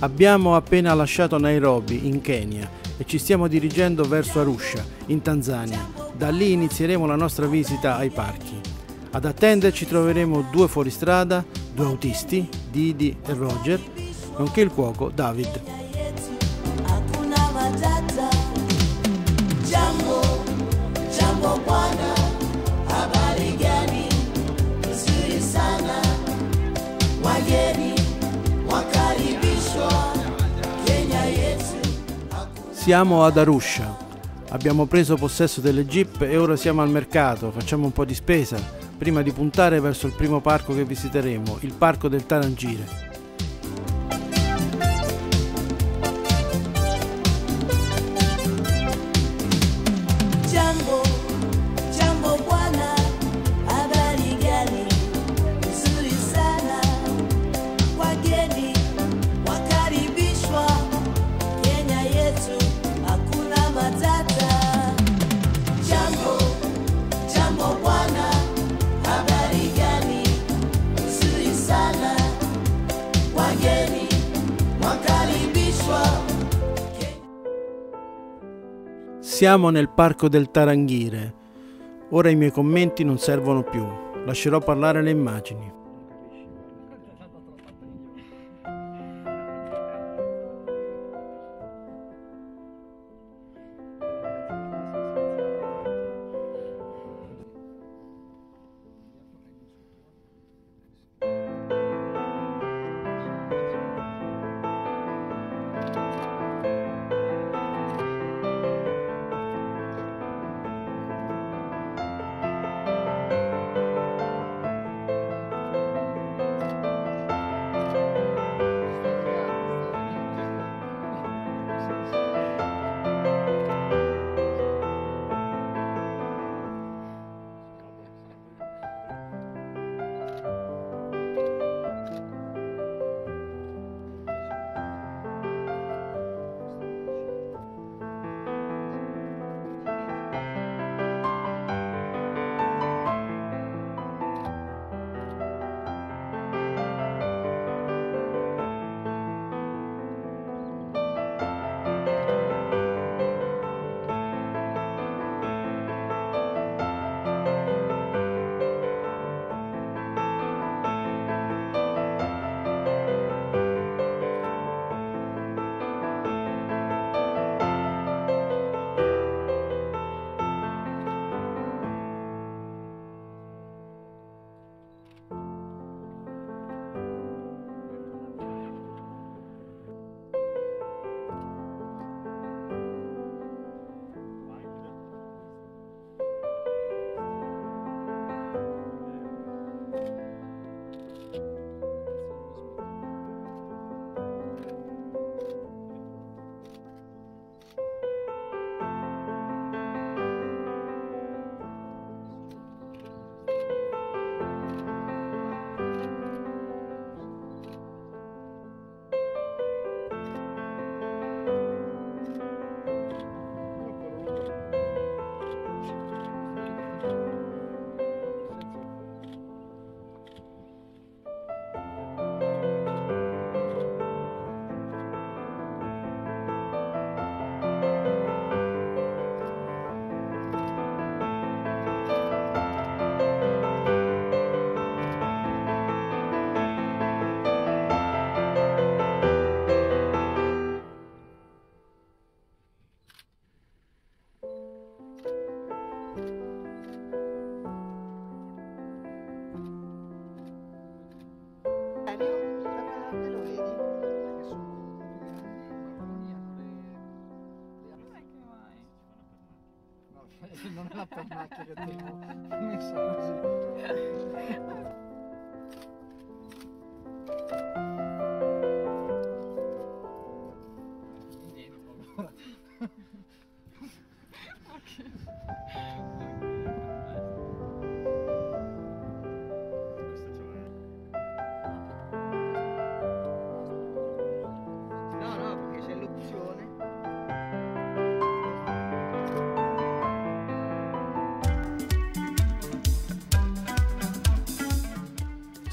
Abbiamo appena lasciato Nairobi, in Kenya, e ci stiamo dirigendo verso Arusha, in Tanzania. Da lì inizieremo la nostra visita ai parchi. Ad attenderci troveremo due fuoristrada, due autisti, Didi e Roger, nonché il cuoco David. Siamo ad Arusha. Abbiamo preso possesso delle jeep e ora siamo al mercato, facciamo un po' di spesa, prima di puntare verso il primo parco che visiteremo, il parco del Tarangire. Siamo nel parco del Tarangire. Ora i miei commenti non servono più, lascerò parlare le immagini. Non è la pernacchia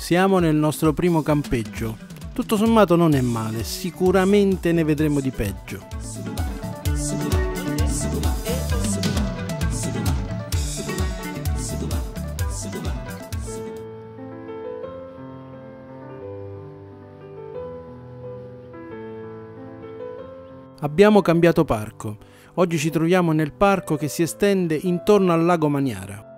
Siamo nel nostro primo campeggio. Tutto sommato non è male, sicuramente ne vedremo di peggio. Abbiamo cambiato parco. Oggi ci troviamo nel parco che si estende intorno al lago Maniara.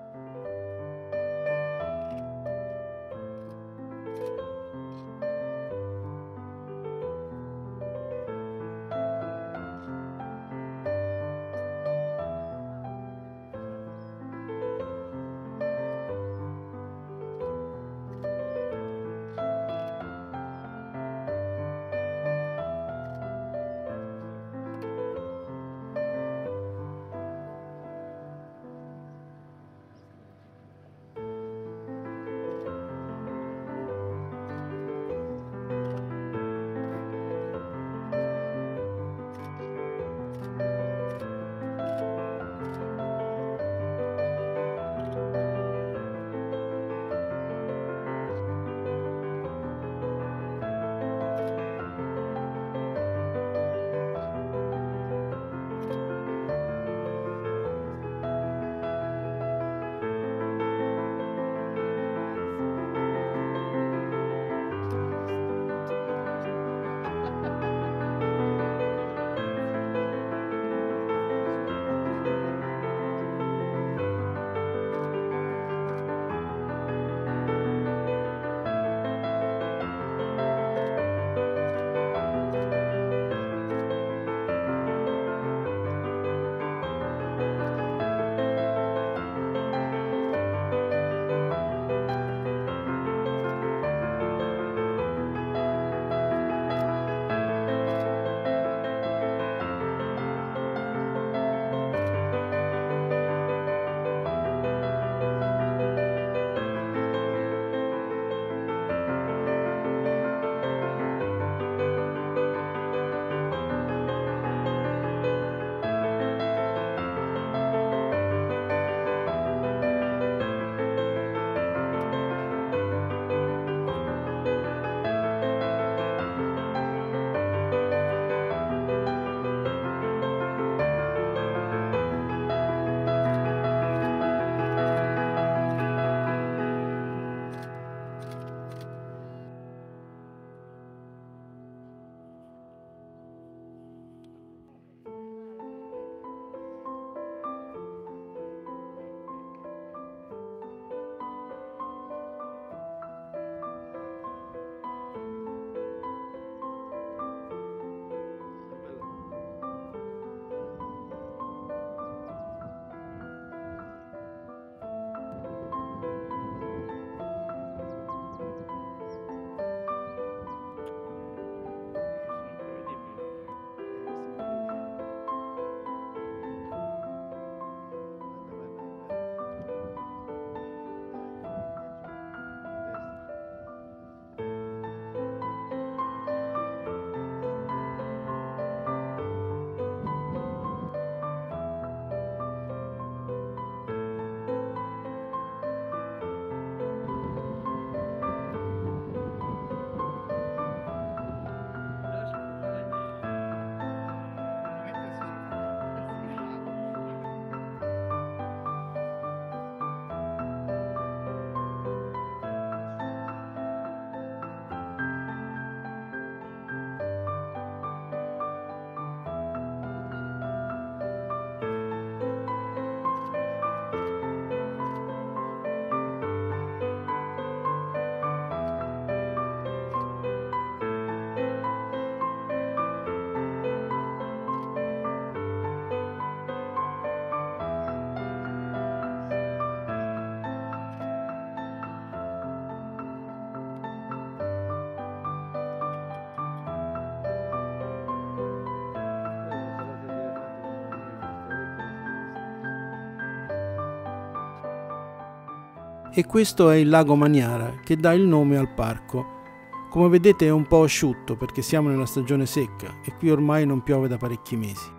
E questo è il lago Maniara che dà il nome al parco. Come vedete è un po' asciutto perché siamo nella stagione secca e qui ormai non piove da parecchi mesi.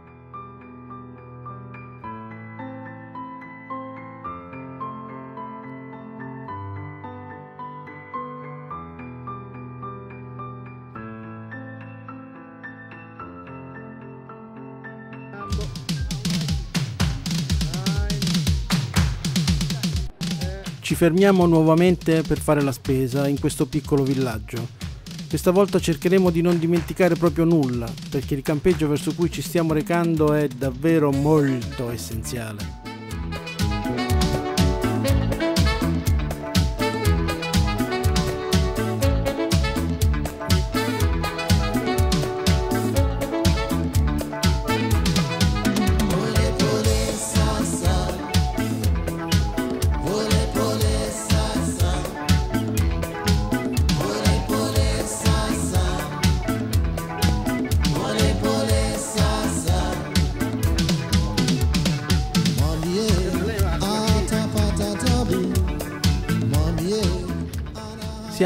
Ci fermiamo nuovamente per fare la spesa in questo piccolo villaggio. Questa volta cercheremo di non dimenticare proprio nulla, perché il campeggio verso cui ci stiamo recando è davvero molto essenziale.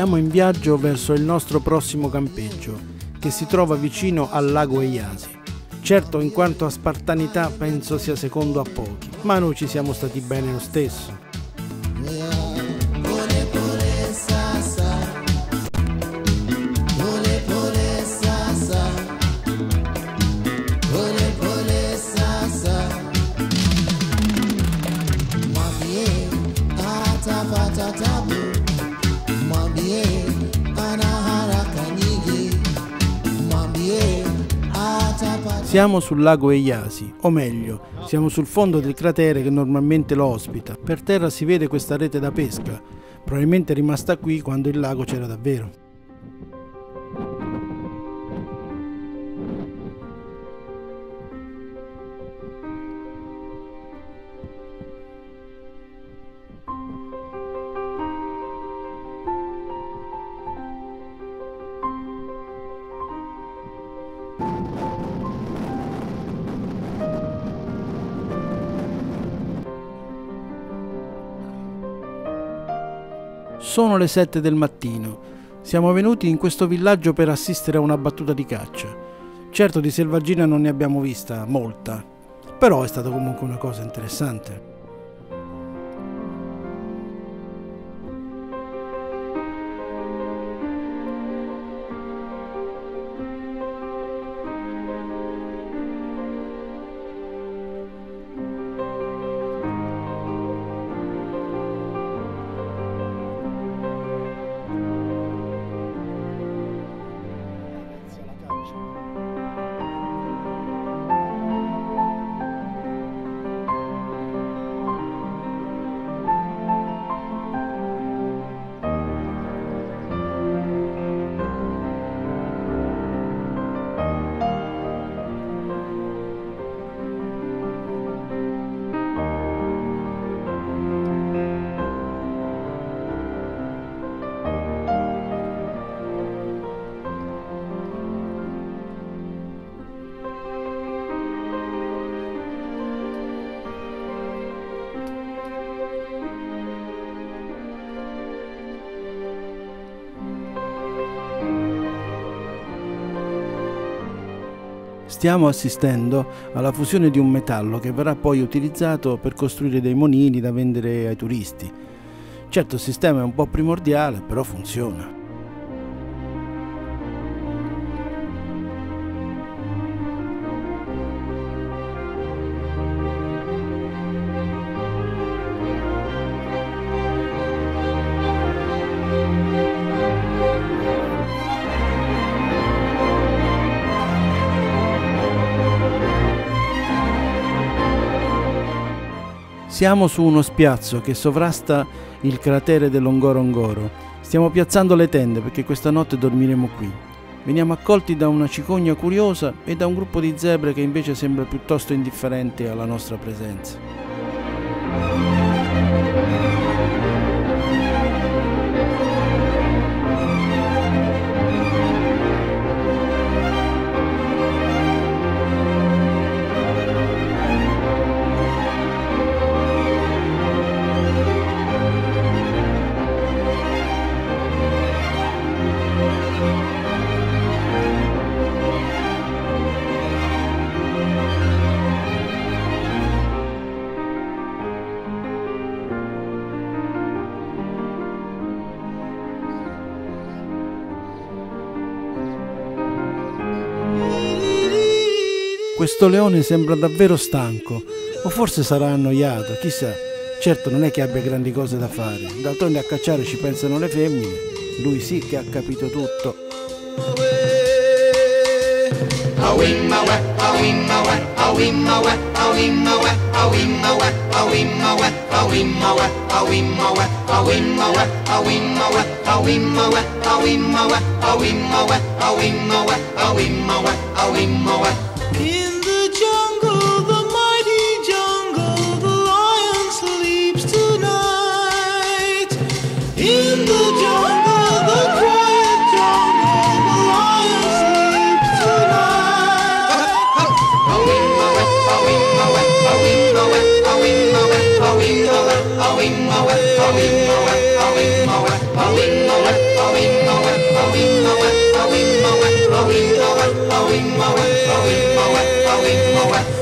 Siamo in viaggio verso il nostro prossimo campeggio, che si trova vicino al lago Eiasi. Certo, in quanto a spartanità penso sia secondo a pochi, ma noi ci siamo stati bene lo stesso. Siamo sul lago Eiasi, o meglio, siamo sul fondo del cratere che normalmente lo ospita. Per terra si vede questa rete da pesca, probabilmente rimasta qui quando il lago c'era davvero. Sono le 7 del mattino. Siamo venuti in questo villaggio per assistere a una battuta di caccia. Certo di selvaggina non ne abbiamo vista molta, però è stata comunque una cosa interessante. Stiamo assistendo alla fusione di un metallo che verrà poi utilizzato per costruire dei monini da vendere ai turisti. Certo il sistema è un po' primordiale, però funziona. Siamo su uno spiazzo che sovrasta il cratere dell'Ongorongoro. Stiamo piazzando le tende perché questa notte dormiremo qui. Veniamo accolti da una cicogna curiosa e da un gruppo di zebre che invece sembra piuttosto indifferente alla nostra presenza. Questo leone sembra davvero stanco, o forse sarà annoiato, chissà. Certo non è che abbia grandi cose da fare, d'altronde a cacciare ci pensano le femmine, lui sì che ha capito tutto. going more.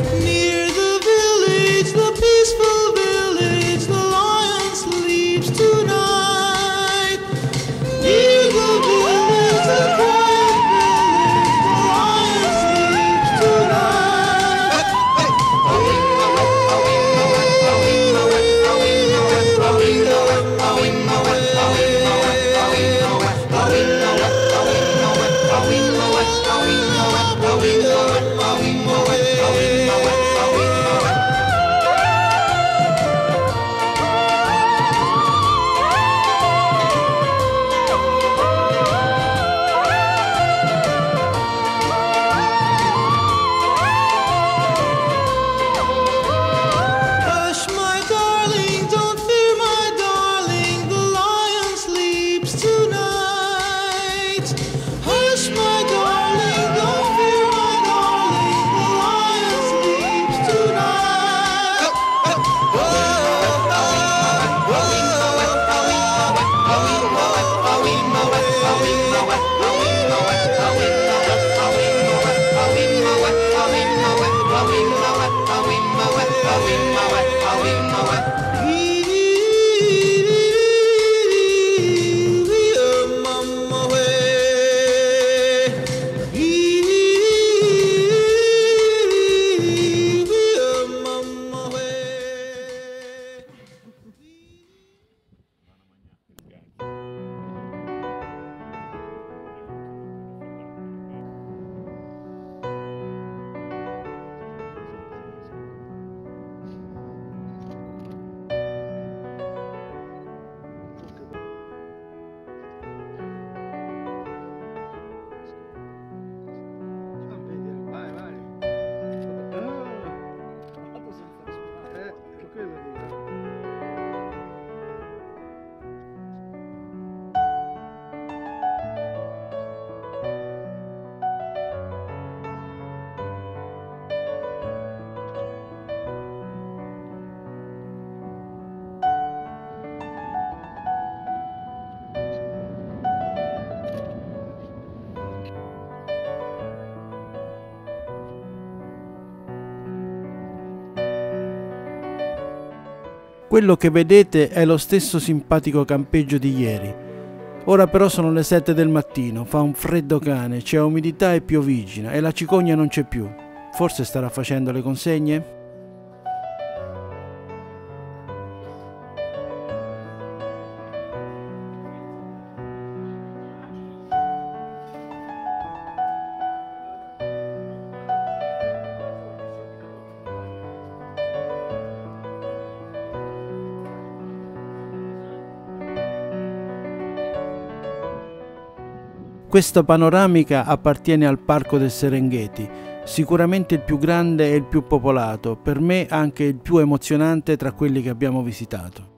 Quello che vedete è lo stesso simpatico campeggio di ieri. Ora però sono le 7 del mattino, fa un freddo cane, c'è umidità e piovigina e la cicogna non c'è più. Forse starà facendo le consegne? Questa panoramica appartiene al Parco del Serengeti, sicuramente il più grande e il più popolato, per me anche il più emozionante tra quelli che abbiamo visitato.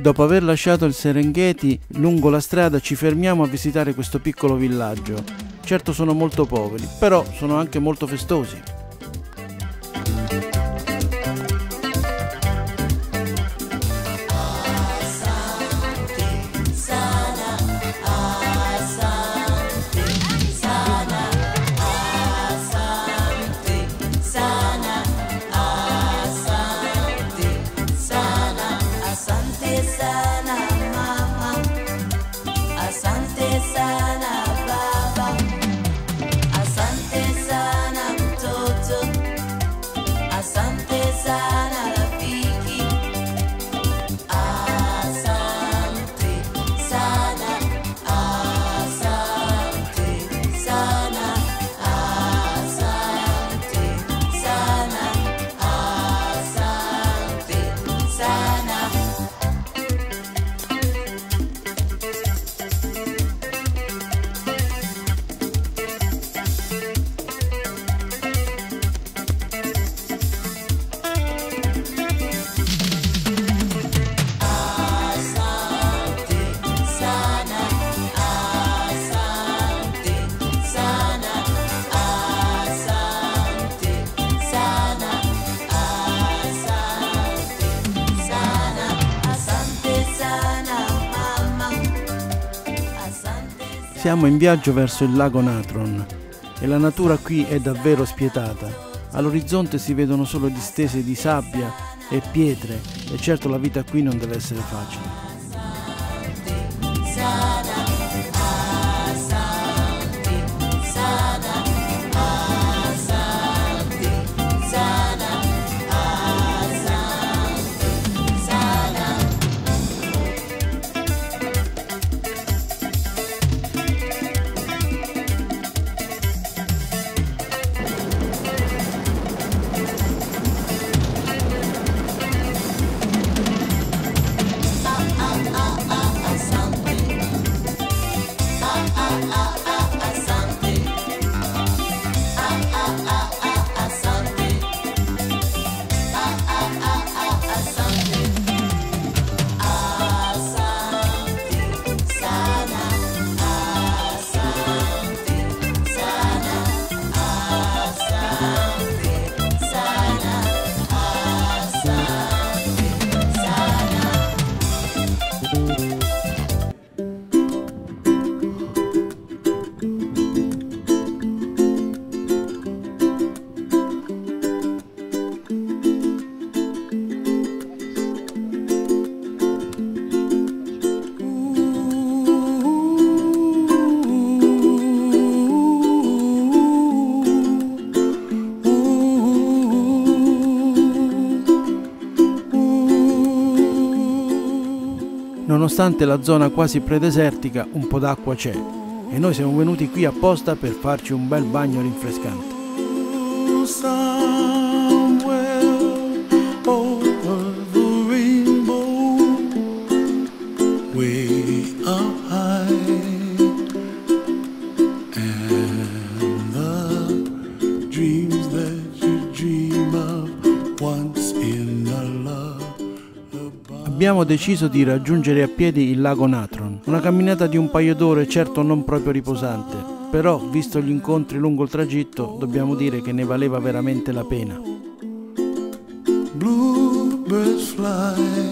Dopo aver lasciato il Serengeti, lungo la strada ci fermiamo a visitare questo piccolo villaggio. Certo sono molto poveri, però sono anche molto festosi. Siamo in viaggio verso il lago Natron e la natura qui è davvero spietata. All'orizzonte si vedono solo distese di sabbia e pietre e certo la vita qui non deve essere facile. Nonostante la zona quasi predesertica, un po' d'acqua c'è e noi siamo venuti qui apposta per farci un bel bagno rinfrescante. Abbiamo deciso di raggiungere a piedi il lago Natron. Una camminata di un paio d'ore, certo non proprio riposante, però visto gli incontri lungo il tragitto, dobbiamo dire che ne valeva veramente la pena. bluebirds fly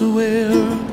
to wear.